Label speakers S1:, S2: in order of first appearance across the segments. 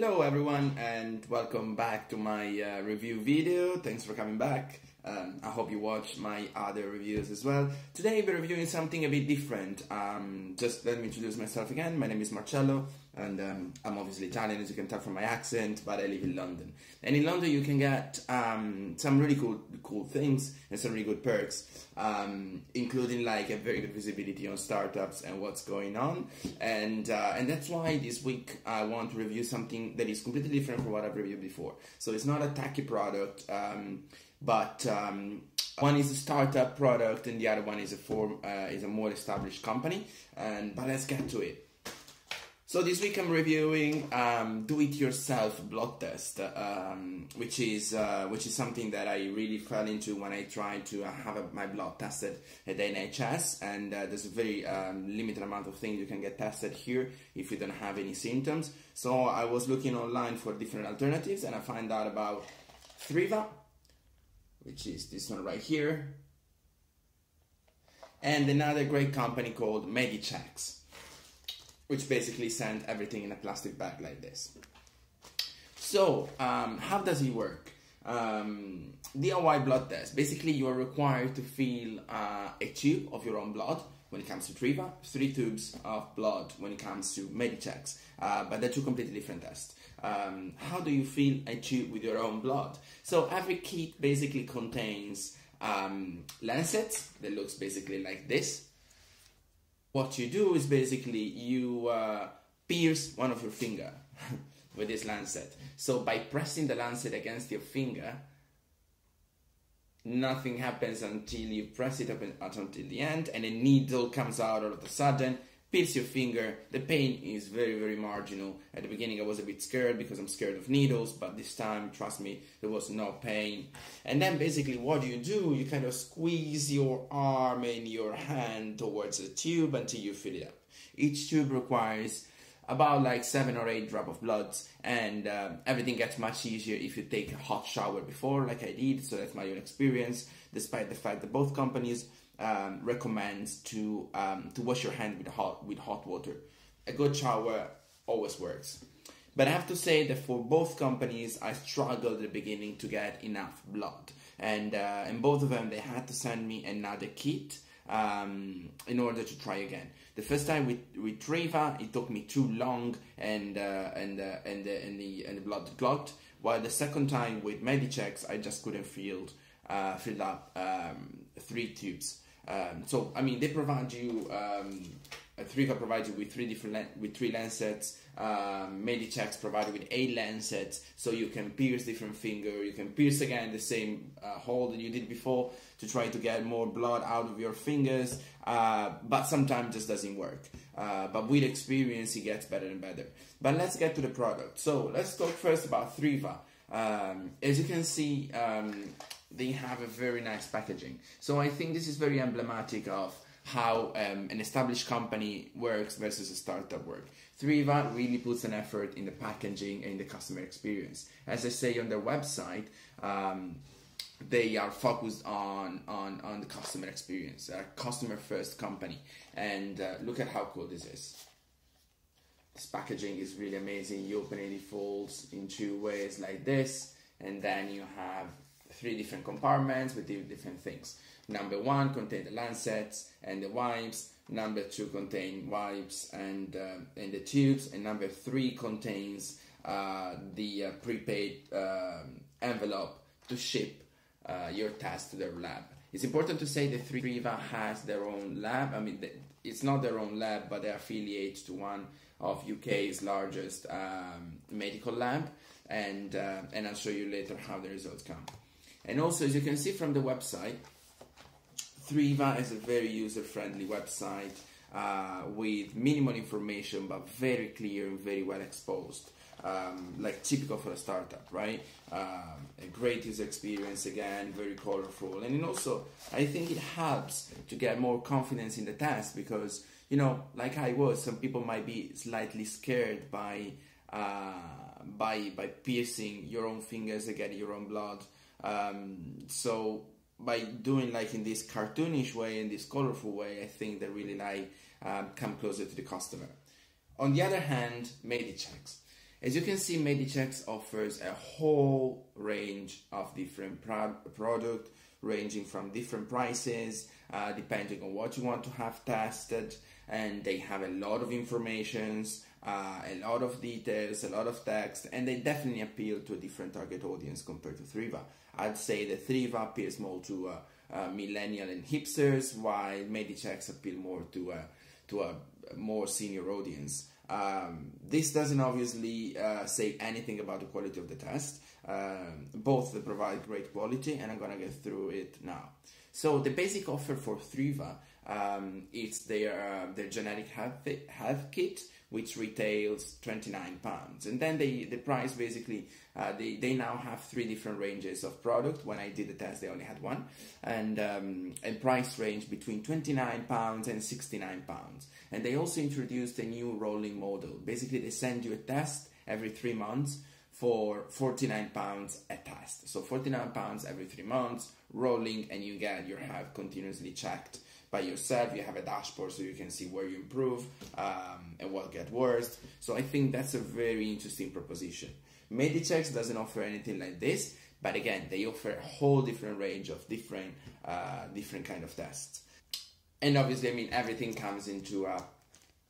S1: Hello everyone and welcome back to my uh, review video. Thanks for coming back. Um, I hope you watched my other reviews as well. Today we're reviewing something a bit different. Um, just let me introduce myself again. My name is Marcello and um, I'm obviously Italian as you can tell from my accent, but I live in London. And in London you can get um, some really cool cool things and some really good perks, um, including like a very good visibility on startups and what's going on. And uh, and that's why this week I want to review something that is completely different from what I've reviewed before. So it's not a tacky product. Um, but um, one is a startup product and the other one is a form uh, is a more established company. And but let's get to it. So this week I'm reviewing um, do-it-yourself blood test, um, which is uh, which is something that I really fell into when I tried to have a, my blood tested at the NHS, and uh, there's a very um, limited amount of things you can get tested here if you don't have any symptoms. So I was looking online for different alternatives, and I find out about Thriva, which is this one right here, and another great company called Medichecks, which basically send everything in a plastic bag like this. So, um, how does it work? Um, DIY blood test. Basically, you are required to fill uh, a tube of your own blood when it comes to Thriva, three tubes of blood when it comes to Medichecks, uh, but they're two completely different tests. Um, how do you fill a tube with your own blood? So every kit basically contains um, lancets that looks basically like this. What you do is basically you uh, pierce one of your finger with this lancet. So by pressing the lancet against your finger, nothing happens until you press it up until the end and a needle comes out all of a sudden pierce your finger. The pain is very very marginal. At the beginning i was a bit scared because i'm scared of needles but this time trust me there was no pain. And then basically what do you do? You kind of squeeze your arm and your hand towards the tube until you fill it up. Each tube requires about like seven or eight drop of blood and uh, everything gets much easier if you take a hot shower before like i did. So that's my own experience despite the fact that both companies um, recommends to um, to wash your hand with hot with hot water a good shower always works but i have to say that for both companies i struggled at the beginning to get enough blood and uh, and both of them they had to send me another kit um, in order to try again. The first time with with Thriva, it took me too long, and uh, and uh, and uh, and the and the blood clot. While the second time with Medichecks, I just couldn't fill uh, fill up um, three tubes. Um, so I mean, they provide you. Um, Thriva provides you with three different with three lancets. Um, Medichecks provided with eight lancets, so you can pierce different finger. You can pierce again the same uh, hole that you did before to try to get more blood out of your fingers. Uh, but sometimes just doesn't work. Uh, but with experience, it gets better and better. But let's get to the product. So let's talk first about Thriva. Um, as you can see, um, they have a very nice packaging. So I think this is very emblematic of how um, an established company works versus a startup work. Thriva really puts an effort in the packaging and the customer experience. As I say on their website, um, they are focused on, on, on the customer experience. They're a customer first company. And uh, look at how cool this is. This packaging is really amazing. You open it, it folds in two ways like this, and then you have three different compartments with different things. Number one contain the lancets and the wipes. Number two contain wipes and uh, and the tubes, and number three contains uh, the uh, prepaid um, envelope to ship uh, your test to their lab. It's important to say that Thriva has their own lab. I mean, it's not their own lab, but they affiliate to one of UK's largest um, medical lab, and uh, and I'll show you later how the results come. And also, as you can see from the website, Thriva is a very user-friendly website uh, with minimal information but very clear and very well exposed. Um, like typical for a startup, right? Um, a great user experience again, very colorful, and also I think it helps to get more confidence in the test because you know, like I was, some people might be slightly scared by uh, by by piercing your own fingers and getting your own blood. Um, so by doing like in this cartoonish way, in this colorful way, I think they really like um, come closer to the customer. On the other hand, Medichecks. As you can see, Medichecks offers a whole range of different pro- product, ranging from different prices, uh, depending on what you want to have tested, and they have a lot of informations, uh, a lot of details, a lot of text, and they definitely appeal to a different target audience compared to Thriva. I'd say that Thriva appeals more to uh, uh, millennial and hipsters, while Medichecks appeal more to a to a more senior audience. Um, this doesn't obviously uh, say anything about the quality of the test. Um, both provide great quality, and I'm gonna get through it now. So the basic offer for Thriva um, it's their uh, their genetic health, health kit, which retails 29 pounds. And then they the price basically uh, they, they now have three different ranges of product. When i did the test they only had one. And um, price range between 29 pounds and 69 pounds. And they also introduced a new rolling model. Basically they send you a test every three months for 49 pounds a test. So 49 pounds every three months rolling and you get your health continuously checked by yourself. You have a dashboard so you can see where you improve um, and what get worse. So I think that's a very interesting proposition. Medichecks doesn't offer anything like this, but again, they offer a whole different range of different uh, different kind of tests. And obviously, I mean, everything comes into a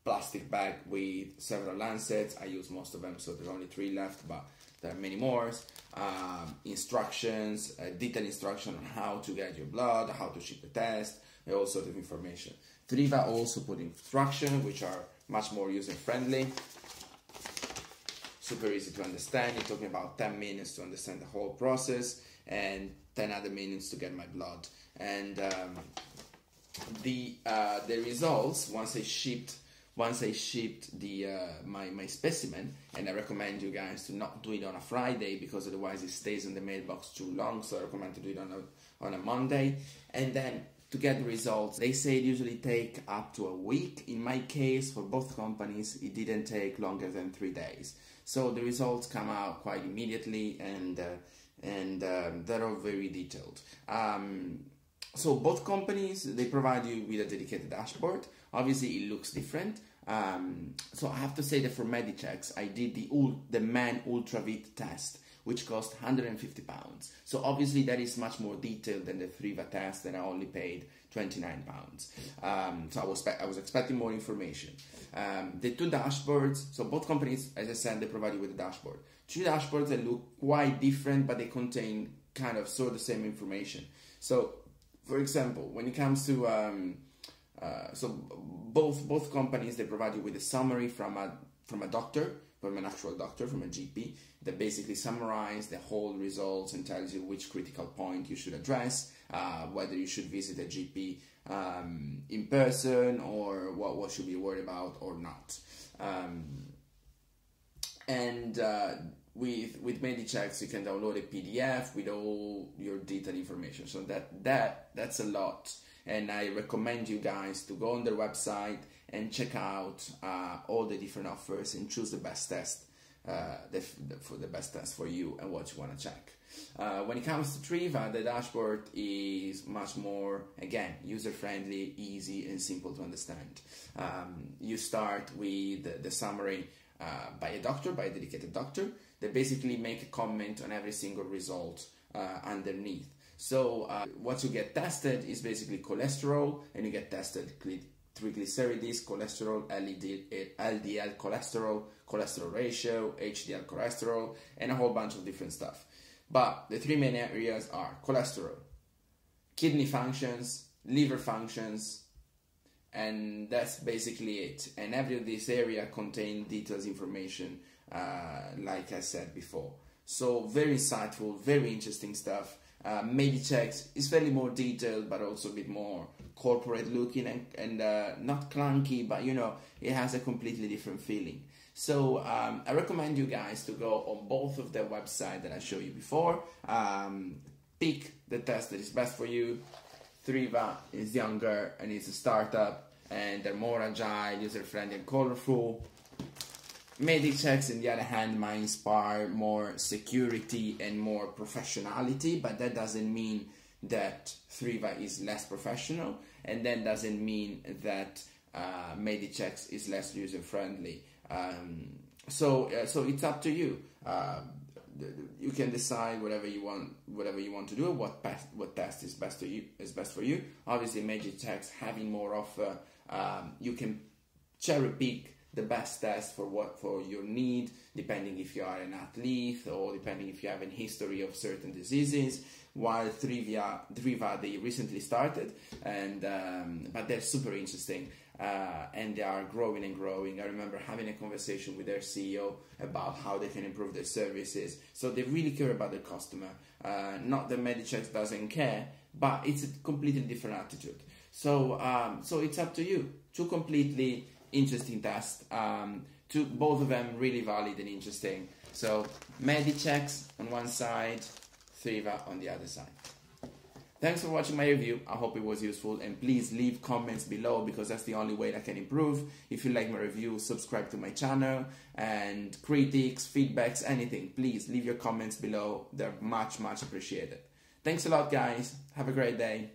S1: plastic bag with several lancets. I use most of them, so there's only three left, but there are many more. Um, instructions, uh, detailed instruction on how to get your blood, how to ship the test, all sorts of information. Thriva also put instructions which are much more user friendly, super easy to understand. You're talking about 10 minutes to understand the whole process and 10 other minutes to get my blood. And um, the uh, the results once I shipped once I shipped the uh, my my specimen, and I recommend you guys to not do it on a Friday because otherwise it stays in the mailbox too long. So I recommend to do it on a on a Monday, and then to get the results. They say it usually take up to a week. In my case, for both companies, it didn't take longer than three days. So the results come out quite immediately, and uh, and um, they're all very detailed. Um, so both companies they provide you with a dedicated dashboard. Obviously, it looks different. Um, so I have to say that for Medichecks, I did the the Man Ultravit test which cost 150 pounds. So obviously that is much more detailed than the Thriva test that I only paid 29 pounds. Um, so I was, I was expecting more information. Um, the two dashboards, so both companies, as I said, they provide you with a dashboard. Two dashboards that look quite different, but they contain kind of sort of the same information. So, for example, when it comes to um, uh, so both both companies they provide you with a summary from a from a doctor from an actual doctor, from a GP, that basically summarizes the whole results and tells you which critical point you should address, uh, whether you should visit a GP um, in person or what, what should be worried about or not. Um, and uh, with with Medichecks, you can download a PDF with all your detailed information. So that that that's a lot, and I recommend you guys to go on their website and check out uh, all the different offers and choose the best test uh, the, the, for the best test for you and what you want to check. Uh, when it comes to Thriva, the dashboard is much more, again, user friendly, easy, and simple to understand. Um, you start with the, the summary uh, by a doctor, by a dedicated doctor. They basically make a comment on every single result uh, underneath. So, uh, what you get tested is basically cholesterol, and you get tested triglycerides, cholesterol, LDL, LDL cholesterol, cholesterol ratio, HDL cholesterol, and a whole bunch of different stuff. But the three main areas are cholesterol, kidney functions, liver functions, and that's basically it. And every of these area contain details information, uh, like I said before. So very insightful, very interesting stuff. Uh, Medichecks is fairly more detailed, but also a bit more corporate looking and, and uh, not clunky, but you know, it has a completely different feeling. So um, I recommend you guys to go on both of the website that I showed you before. Um, pick the test that is best for you. Thriva is younger and it's a startup and they're more agile, user friendly, and colorful. Medichecks, on the other hand, might inspire more security and more professionality, but that doesn't mean that Thriva is less professional, and that doesn't mean that uh, is less user friendly. Um, so uh, so it's up to you. Uh, you can decide whatever you want, whatever you want to do. What best, what test is best to you is best for you. Obviously, Medichecks having more offer, um, you can cherry pick the best test for what for your need, depending if you are an athlete or depending if you have a history of certain diseases. While Trivia, Thriva, they recently started, and um, but they're super interesting uh, and they are growing and growing. I remember having a conversation with their CEO about how they can improve their services. So they really care about the customer. Uh, not that Medichecks doesn't care, but it's a completely different attitude. So um, so it's up to you. Two completely interesting test. Um, two, both of them really valid and interesting. So Medichecks on one side, Thriva on the other side. Thanks for watching my review. I hope it was useful and please leave comments below because that's the only way I can improve. If you like my review, subscribe to my channel and critics, feedbacks, anything. Please leave your comments below. They're much, much appreciated. Thanks a lot guys. Have a great day.